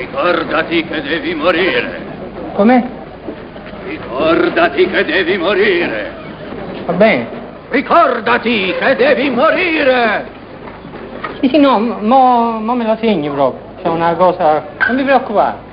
Ricordati che devi morire. Come? Ricordati che devi morire. Va bene. Ricordati che devi morire. Sì, sì, no, mo, mo me la segno proprio. C'è una cosa... Non vi preoccupare.